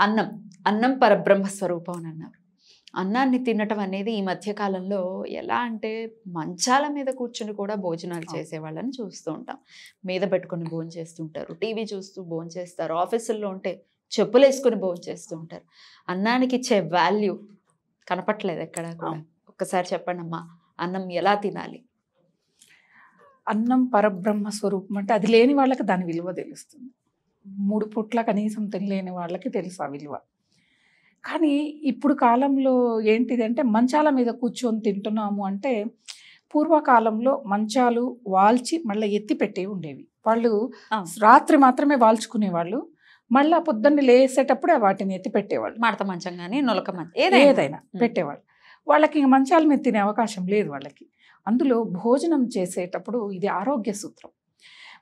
అన్నం అన్నం పరబ్రహ్మ స్వరూపం అని అన్నారు. అన్నాన్ని తినటం అనేది ఈ మధ్య కాలంలో ఎలా అంటే మంచాల మీద కూర్చుని కూడా భోజనాలు. చేసేవాళ్ళని చూస్తూ ఉంటాం. మీద పెట్టుకుని భోజనం చేస్తుంటారు టీవీ చూస్తూ భోజనం చేస్తారు ఆఫీసుల్లో ఉంటే చెప్పులు వేసుకుని భోజనం చేస్తూ ఉంటారు. అన్నానికి ఇచ్చే వాల్యూ కనపట్లేదు ఎక్కడ కూడా. ఒక్కసారి చెప్పండి అమ్మా అన్నం ఎలా తినాలి? అన్నం పరబ్రహ్మ స్వరూపం అంటే అది లేని వాళ్ళకి దాని విలువ తెలుస్తుంది. మూడు పుట్ల కనీసం తినలేని వాళ్ళకి తెలుసు ఆ విలువ. కానీ ఇప్పుడు కాలంలో ఏంటిది అంటే మంచాల మీద కూర్చొని తింటున్నాము అంటే పూర్వకాలంలో మంచాలు వాల్చి మళ్ళీ ఎత్తి పెట్టే ఉండేవి. వాళ్ళు. రాత్రి మాత్రమే వాల్చుకునేవాళ్ళు మళ్ళీ పొద్దున్న లేసేటప్పుడే వాటిని ఎత్తి పెట్టేవాళ్ళు. మడత మంచం కానీ నొలక మంచం ఏదైనా. ఏదైనా పెట్టేవాళ్ళు. వాళ్ళకి ఇంక మంచాల మీద తినే అవకాశం లేదు వాళ్ళకి. అందులో భోజనం చేసేటప్పుడు ఇది ఆరోగ్య సూత్రం.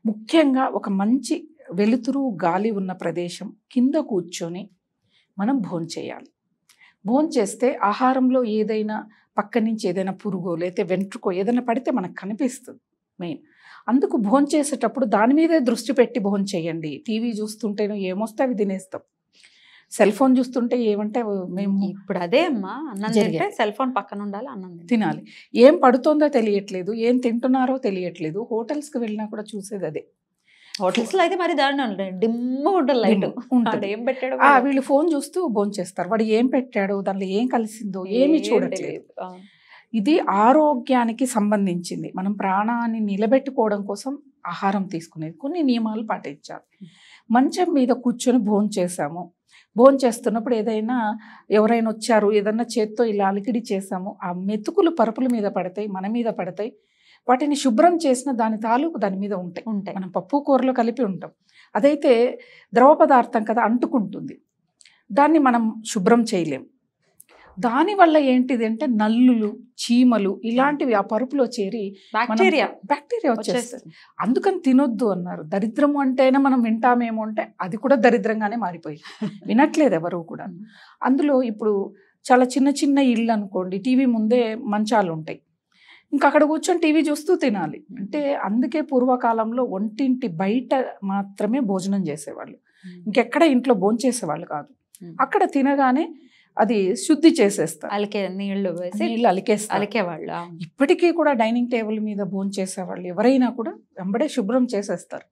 ముఖ్యంగా ఒక మంచి వెలుతురు గాలి ఉన్న ప్రదేశం కింద కూర్చొని మనం భోంచేయాలి భోంచేస్తే ఆహారంలో ఏదైనా పక్క నుంచి ఏదైనా పురుగో లేకపోతే వెంట్రుకో ఏదైనా పడితే మనకు కనిపిస్తుంది మెయిన్. అందుకు భోంచేసేటప్పుడు దాని మీదే దృష్టి పెట్టి భోంచేయండి టీవీ చూస్తుంటేనో ఏమొస్తే అవి తినేస్తాం. సెల్ ఫోన్ చూస్తుంటే ఏమంటే మేము ఇప్పుడు అదే అమ్మా అన్నం. తింటే సెల్ ఫోన్ పక్కన ఉండాలి అన్నం తినాలి. తినాలి. ఏం పడుతుందో తెలియట్లేదు ఏం తింటున్నారో తెలియట్లేదు హోటల్స్కి వెళ్ళినా కూడా చూసేది అదే. హోటల్స్లో అయితే మరి దారుణం ఉంటుంది డిమ్ ఉంటుంది లైట్. ఉంటుంది. ఏం పెట్టాడు వీళ్ళు ఫోన్ చూస్తూ భోంచేస్తారు. వాడు ఏం పెట్టాడు దానిలో ఏం కలిసిందో ఏమీ చూడట్లేదు. ఇది ఆరోగ్యానికి సంబంధించింది. మనం ప్రాణాన్ని నిలబెట్టుకోవడం కోసం ఆహారం తీసుకునేది. కొన్ని నియమాలు పాటించాలి. మంచం మీద కూర్చొని భోంచేసాము భోంచేస్తున్నప్పుడు ఏదైనా ఎవరైనా వచ్చారు ఏదన్నా చేత్తో ఇలా అలికిడి చేసాము ఆ మెతుకులు పరుపుల మీద పడతాయి మన మీద పడతాయి. వాటిని శుభ్రం చేసిన దాని తాలూకు దాని మీద ఉంటాయి. ఉంటాయి. మనం పప్పు కూరలో కలిపి ఉంటాం. అదైతే ద్రవ పదార్థం కదా అంటుకుంటుంది. దాన్ని మనం శుభ్రం చేయలేం. దానివల్ల ఏంటిది అంటే నల్లులు చీమలు ఇలాంటివి ఆ పరుపులో చేరి బ్యాక్టీరియా. బ్యాక్టీరియా వచ్చేస్తుంది. అందుకని తినొద్దు అన్నారు. దరిద్రము అంటేనే మనం వింటామేమో అంటే అది కూడా దరిద్రంగానే మారిపోయింది. వినట్లేదు ఎవరు కూడా. అందులో ఇప్పుడు చాలా చిన్న చిన్న ఇళ్ళు అనుకోండి టీవీ ముందే మంచాలు ఉంటాయి. ఇంకా అక్కడ కూర్చొని టీవీ చూస్తూ తినాలి. అంటే అందుకే పూర్వకాలంలో ఒంటింటి బయట మాత్రమే భోజనం చేసేవాళ్ళు. ఇంకెక్కడ ఇంట్లో భోంచేసేవాళ్ళు కాదు. అక్కడ తినగానే అది శుద్ధి చేసేస్తారు. అలికే నీళ్ళు వేసి నీళ్ళు అలికేస్తారు. అలికేవాళ్ళు ఇప్పటికీ కూడా డైనింగ్ టేబుల్ మీద భోంచేసేవాళ్ళు ఎవరైనా కూడా వెంబడే శుభ్రం చేసేస్తారు.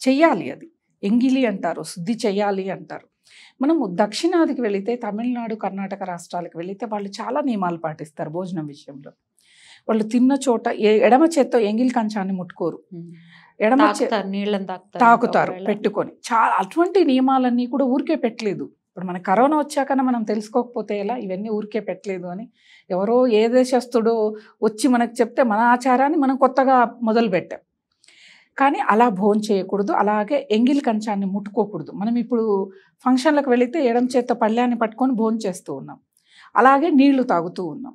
చెయ్యాలి అది. ఎంగిలి అంటారు శుద్ధి చెయ్యాలి అంటారు. మనము దక్షిణాదికి వెళితే తమిళనాడు కర్ణాటక రాష్ట్రాలకు వెళితే వాళ్ళు చాలా నియమాలు పాటిస్తారు భోజనం విషయంలో. వాళ్ళు తిన్న చోట ఎడమ చేత్తో ఎంగిలి కంచాన్ని ముట్టుకోరు. ఎడమ నీళ్ళని తాకుతారు. పెట్టుకొని. చాలా అటువంటి నియమాలన్నీ కూడా ఊరికే పెట్టలేదు. ఇప్పుడు మన కరోనా వచ్చాకనే మనం తెలుసుకోకపోతే ఎలా? ఇవన్నీ ఊరికే పెట్టలేదు అని ఎవరో ఏ దేశస్తుడో వచ్చి మనకు చెప్తే మన ఆచారాన్ని మనం కొత్తగా మొదలు పెట్టాం. కానీ అలా భోజనం చేయకూడదు అలాగే ఎంగిలి కంచాన్ని ముట్టుకోకూడదు. మనం ఇప్పుడు ఫంక్షన్లకు వెళితే ఎడం చేత పళ్ళాన్ని పట్టుకొని భోజనం చేస్తూ ఉన్నాం. అలాగే నీళ్ళు తాగుతూ ఉన్నాం.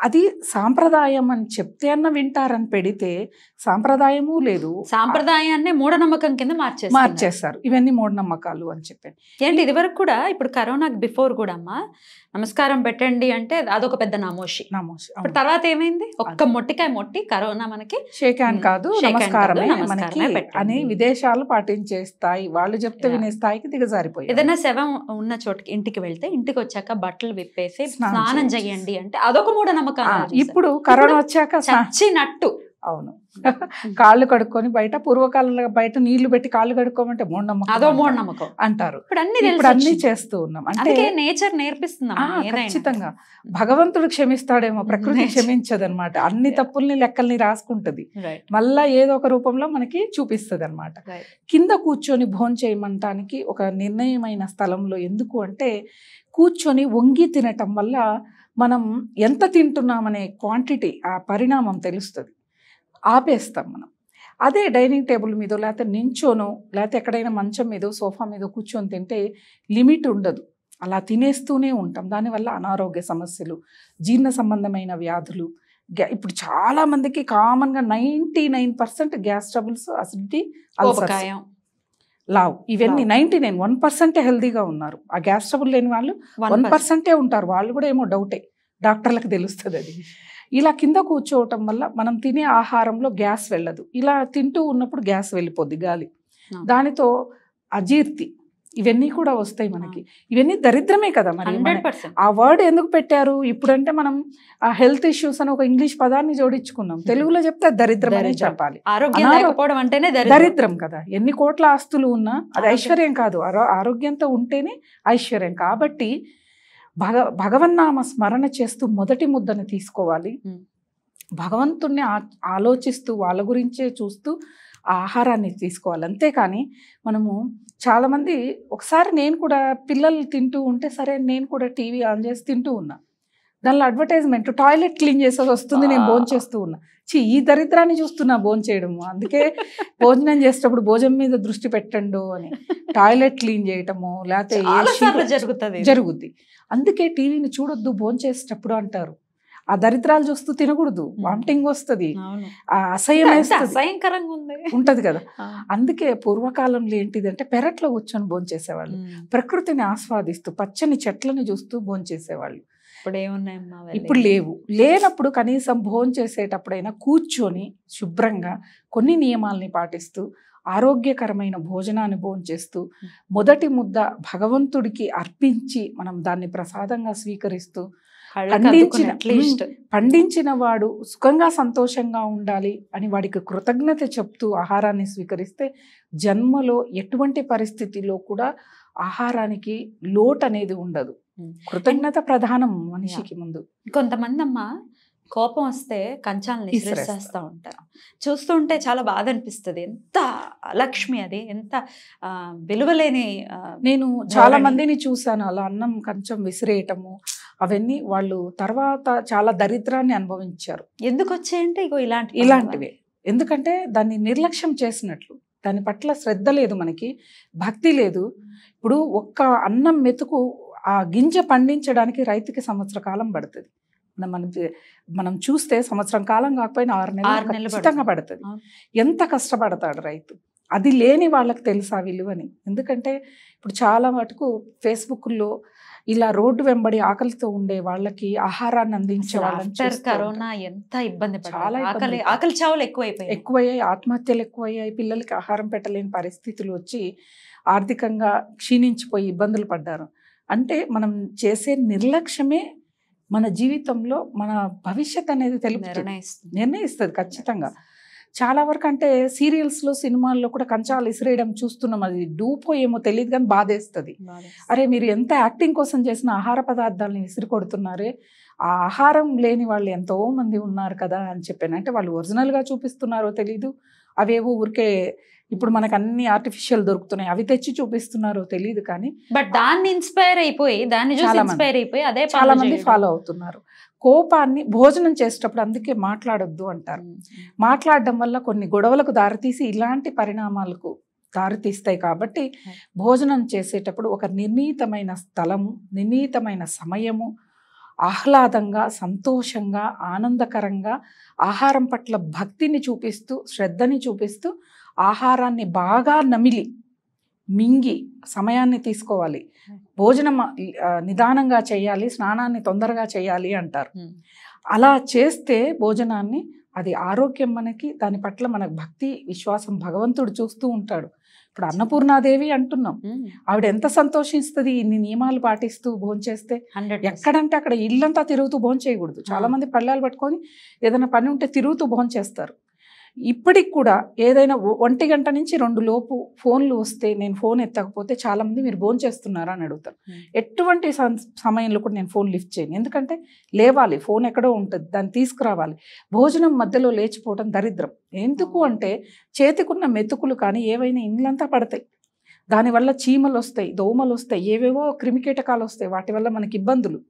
అది సాంప్రదాయం అని చెప్తే అన్న వింటారని పెడితే సాంప్రదాయము లేదు. సాంప్రదాయాన్ని మూఢనమ్మకం కింద మార్చేస్తారు మార్చేస్తారు. ఇవన్నీ మూఢనమ్మకాలు అని చెప్పాను ఏంటి ఇది వరకు కూడా ఇప్పుడు కరోనాకి బిఫోర్ కూడా అమ్మా నమస్కారం పెట్టండి అంటే అదొక పెద్ద నామోషి. నమోస్ ఇప్పుడు తర్వాత ఏమైంది? ఒక్క మొట్టికాయ మొట్టి కరోనా మనకి షేక్ హ్యాండ్ కాదు నమస్కారమే మనకి. అని విదేశాలు పాటించే స్థాయి వాళ్ళు చెప్తే. వినే స్థాయికి దిగజారిపోయారు. ఏదైనా శవం ఉన్న చోటుకి ఇంటికి వెళ్తే ఇంటికి వచ్చాక బట్టలు విప్పేసి స్నానం. చేయండి అంటే అదొక మూఢనమ్మకం ఇప్పుడు కరోనా వచ్చాక చచ్చినట్టు. అవును. కాళ్ళు కడుక్కొని బయట పూర్వకాలంలో బయట నీళ్ళు పెట్టి కాళ్ళు కడుక్కోమంటే మూఢనమ్మకం అదో. మూఢనమ్మకం అంటారు. ఇప్పుడు అన్ని ఇప్పుడు అన్ని చేస్తూ ఉన్నాం. అంటే నేచర్ నేర్పిస్తుంది ఆ, ఖచ్చితంగా. భగవంతుడు క్షమిస్తాడేమో ప్రకృతి Nature. క్షమించదన్నమాట. అన్ని. తప్పుల్ని లెక్కల్ని రాసుకుంటది. మళ్ళా ఏదో ఒక రూపంలో మనకి చూపిస్తుంది అనమాట కింద కూర్చొని భోజనం చేయమంటానికి ఒక నిర్ణయమైన స్థలంలో ఎందుకు అంటే కూర్చొని వంగి తినటం వల్ల మనం ఎంత తింటున్నామనే క్వాంటిటీ ఆ పరిణామం తెలుస్తుంది. ఆపేస్తాం మనం. అదే డైనింగ్ టేబుల్ మీద లేకపోతే నించోనో లేకపోతే ఎక్కడైనా మంచం మీద సోఫా మీద కూర్చొని తింటే లిమిట్ ఉండదు. అలా తినేస్తూనే ఉంటాం. దానివల్ల అనారోగ్య సమస్యలు జీర్ణ సంబంధమైన వ్యాధులు గ్యా- ఇప్పుడు చాలా మందికి కామన్గా ninety nine percent gas troubles acidity ulcers. లావ్. ఇవన్నీ లావ్. నైంటీ నైన్ వన్ పర్సెంటే హెల్దీగా ఉన్నారు. ఆ గ్యాస్ ట్రబుల్ లేని వాళ్ళు వన్ 1% పర్సెంటే ఉంటారు. వాళ్ళు కూడా ఏమో డౌటే డాక్టర్లకు తెలుస్తుంది అది. ఇలా కింద కూర్చోవటం వల్ల మనం తినే ఆహారంలో గ్యాస్ వెళ్ళదు. ఇలా తింటూ ఉన్నప్పుడు గ్యాస్ వెళ్ళిపోద్ది గాలి. దానితో అజీర్తి ఇవన్నీ కూడా వస్తాయి మనకి. ఇవన్నీ దరిద్రమే కదా మరి ఆ వర్డ్ ఎందుకు పెట్టారు? ఇప్పుడంటే మనం ఆ హెల్త్ ఇష్యూస్ అని ఒక ఇంగ్లీష్ పదాన్ని జోడించుకున్నాం. తెలుగులో చెప్తే దరిద్రం. అనే. చెప్పాలి దరిద్రం. కదా. ఎన్ని కోట్ల ఆస్తులు ఉన్నా అది. ఐశ్వర్యం కాదు. ఆరో- ఆరోగ్యంతో ఉంటేనే ఐశ్వర్యం. కాబట్టి భగ భగవన్నామ స్మరణ చేస్తూ మొదటి ముద్దను తీసుకోవాలి. భగవంతుణ్ణి ఆలోచిస్తూ వాళ్ళ గురించే చూస్తూ ఆహారాన్ని తీసుకోవాలి. అంతేకాని మనము చాలామంది ఒకసారి నేను కూడా పిల్లలు తింటూ ఉంటే సరే నేను కూడా టీవీ ఆన్ చేసి తింటూ ఉన్నా. దానిలో అడ్వర్టైజ్మెంట్ టాయిలెట్ క్లీన్ చేసేది వస్తుంది నేను. భోజనం చేస్తూ ఉన్నా. చి ఈ దరిద్రాన్ని చూస్తున్నా భోజనం చేయడము. అందుకే భోజనం చేసేటప్పుడు భోజనం మీద దృష్టి పెట్టండు అని. టాయిలెట్ క్లీన్ చేయటము లేకపోతే జరుగుతుంది. అందుకే టీవీని చూడొద్దు భోజనం చేసేటప్పుడు అంటారు. ఆ దరిద్రాలు చూస్తూ తినకూడదు. వామిటింగ్ వస్తుంది. ఆ అసహ్యం అసహ్యంకరంగా ఉంది. ఉంటది కదా. అందుకే పూర్వకాలంలో ఏంటిదంటే పెరట్లో కూర్చొని భోంచేసేవాళ్ళు. ప్రకృతిని ఆస్వాదిస్తూ పచ్చని చెట్లను చూస్తూ భోంచేసేవాళ్ళు. ఇప్పుడు ఏమున్నాయమ్మా? ఇప్పుడు లేవు. లేనప్పుడు కనీసం భోజనం చేసేటప్పుడైనా కూర్చొని శుభ్రంగా కొన్ని నియమాల్ని పాటిస్తూ ఆరోగ్యకరమైన భోజనాన్ని భోంచేస్తూ మొదటి ముద్ద భగవంతుడికి అర్పించి మనం దాన్ని ప్రసాదంగా స్వీకరిస్తూ పండించిన- పండించిన వాడు సుఖంగా సంతోషంగా ఉండాలి అని వాడికి కృతజ్ఞత చెప్తూ ఆహారాన్ని స్వీకరిస్తే జన్మలో ఎటువంటి పరిస్థితిలో కూడా ఆహారానికి లోటు అనేది ఉండదు. కృతజ్ఞత ప్రధానం మనిషికి ముందు. కొంతమంది అమ్మ కోపం వస్తే కంచాలను. ఇసిరేసేస్తూ ఉంటారు. చూస్తుంటే చాలా బాధ అనిపిస్తుంది. ఎంత అలక్ష్మి అది. ఎంత విలువలేని నేను చాలా. మందిని చూశాను. అలా అన్నం కొంచెం విసిరేయటము అవన్నీ వాళ్ళు తర్వాత చాలా దరిద్రాన్ని అనుభవించారు. ఎందుకు వచ్చాయంటే ఇగో ఇలాంటి ఇలాంటివే. ఎందుకంటే దాన్ని నిర్లక్ష్యం చేసినట్లు దాని పట్ల శ్రద్ధ లేదు మనకి భక్తి లేదు. ఇప్పుడు ఒక్క అన్నం మెతుకు ఆ గింజ పండించడానికి రైతుకి సంవత్సర కాలం పడుతుంది. మనం మనం చూస్తే సంవత్సరం కాలం కాకపోయినా ఆరు నెలలు ఖచ్చితంగా పడుతుంది. ఎంత కష్టపడతాడు రైతు? అది లేని వాళ్ళకి తెలుసు ఆ విలువని? ఎందుకంటే ఇప్పుడు చాలా మటుకు ఫేస్బుక్లో ఇలా రోడ్డు వెంబడి ఆకలితో ఉండే వాళ్ళకి ఆహారాన్ని అందించే వాళ్ళని. కరోనా ఎంత ఇబ్బంది చాలా ఆకలి. ఆకలి చావులు ఎక్కువైపోయాయి ఎక్కువయ్యాయి ఆత్మహత్యలు ఎక్కువయ్యాయి పిల్లలకి ఆహారం పెట్టలేని పరిస్థితులు వచ్చి ఆర్థికంగా క్షీణించిపోయి ఇబ్బందులు పడ్డారు. అంటే మనం చేసే నిర్లక్ష్యమే మన జీవితంలో మన భవిష్యత్ అనేది నిర్ణయిస్తుంది. నిర్ణయిస్తుంది ఖచ్చితంగా. చాలా వరకు అంటే సీరియల్స్లో సినిమాల్లో కూడా కంచాలు ఇసిరేయడం చూస్తున్నాం. అది డూపో ఏమో తెలియదు కానీ బాధేస్తుంది. అరే మీరు ఎంత యాక్టింగ్ కోసం చేసిన ఆహార పదార్థాలని విసిరి కొడుతున్నారే? ఆ ఆహారం లేని వాళ్ళు ఎంతో మంది ఉన్నారు కదా అని చెప్పాను. అంటే వాళ్ళు ఒరిజినల్గా చూపిస్తున్నారో తెలీదు. అవేవో ఊరికే ఇప్పుడు మనకు అన్ని ఆర్టిఫిషియల్ దొరుకుతున్నాయి. అవి తెచ్చి చూపిస్తున్నారో తెలియదు కానీ బట్ దాన్ని ఇన్స్పైర్ అయిపోయి దాన్ని చూసి. ఇన్స్పైర్ అయిపోయి అదే చాలా మంది. ఫాలో అవుతున్నారు. కోపాన్ని భోజనం చేసేటప్పుడు అందుకే మాట్లాడొద్దు అంటారు. మాట్లాడడం వల్ల కొన్ని గొడవలకు దారితీసి ఇలాంటి పరిణామాలకు దారితీస్తాయి కాబట్టి భోజనం చేసేటప్పుడు ఒక నిర్ణీతమైన స్థలము నిర్ణీతమైన సమయము ఆహ్లాదంగా సంతోషంగా ఆనందకరంగా ఆహారం పట్ల భక్తిని చూపిస్తూ శ్రద్ధని చూపిస్తూ ఆహారాన్ని బాగా నమిలి మింగి సమయాన్ని తీసుకోవాలి భోజనం నిదానంగా చేయాలి స్నానాన్ని తొందరగా చేయాలి అంటారు. అలా చేస్తే భోజనాన్ని అది ఆరోగ్యం మనకి దాని పట్ల మనకు భక్తి విశ్వాసం భగవంతుడు చూస్తూ ఉంటాడు ఇప్పుడు అన్నపూర్ణాదేవి అంటున్నాం. ఆవిడ ఎంత సంతోషిస్తుంది ఇన్ని నియమాలు పాటిస్తూ భోంచేస్తే 100%. ఎక్కడంటే అక్కడ ఇల్లంతా తిరుగుతూ భోజనం చేయకూడదు చాలా. మంది పళ్ళాలు పట్టుకొని ఏదైనా పని ఉంటే తిరుగుతూ భోజనం చేస్తారు ఇప్పటికి కూడా ఏదైనా ఒంటి గంట నుంచి రెండు లోపు ఫోన్లు వస్తే నేను ఫోన్ ఎత్తకపోతే చాలా మంది మీరు భోజనం చేస్తున్నారా అని అడుగుతారు. ఎటువంటి సమయంలో కూడా నేను ఫోన్ లిఫ్ట్ చేయను. ఎందుకంటే లేవాలి ఫోన్ ఎక్కడో ఉంటుంది దాన్ని తీసుకురావాలి. భోజనం మధ్యలో లేచిపోవడం దరిద్రం. ఎందుకు అంటే చేతికున్న మెతుకులు కానీ ఏవైనా ఇండ్లంతా పడతాయి. దానివల్ల చీమలు వస్తాయి దోమలు వస్తాయి ఏవేవో క్రిమికీటకాలు వస్తాయి. వాటి వల్ల మనకి ఇబ్బందులు.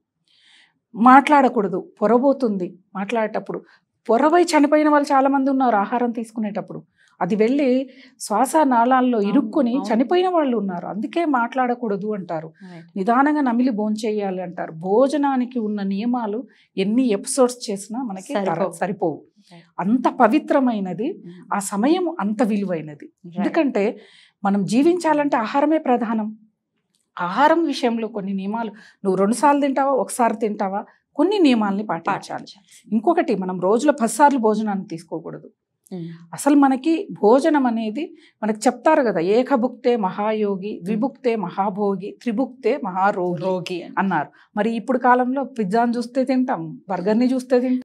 మాట్లాడకూడదు. పొరబోతుంది మాట్లాడేటప్పుడు. పొరబై చనిపోయిన వాళ్ళు చాలా మంది ఉన్నారు ఆహారం తీసుకునేటప్పుడు అది వెళ్ళి శ్వాస నాళాల్లో ఇరుక్కుని. చనిపోయిన వాళ్ళు ఉన్నారు అందుకే మాట్లాడకూడదు అంటారు. నిదానంగా నమిలి భోంచేయాలి అంటారు భోజనానికి ఉన్న నియమాలు ఎన్ని ఎపిసోడ్స్ చేసినా మనకి సరిపోవు. అంత పవిత్రమైనది ఉమ్. ఆ సమయం అంత విలువైనది. ఎందుకంటే మనం జీవించాలంటే ఆహారమే ప్రధానం ఆహారం విషయంలో కొన్ని నియమాలు నువ్వు రెండుసార్లు తింటావా ఒకసారి తింటావా కొన్ని నియమాల్ని పాటించాలి. ఇంకొకటి మనం రోజులో పదిసార్లు భోజనాన్ని తీసుకోకూడదు. అసలు మనకి భోజనం అనేది మనకి చెప్తారు కదా ఏకభుక్తే మహాయోగి ద్విభుక్తే మహాభోగి త్రిభుక్తే మహారోగి రోగి అన్నారు. మరి ఇప్పుడు కాలంలో పిజ్జాని చూస్తే తింటాం బర్గర్ని చూస్తే తింటాం.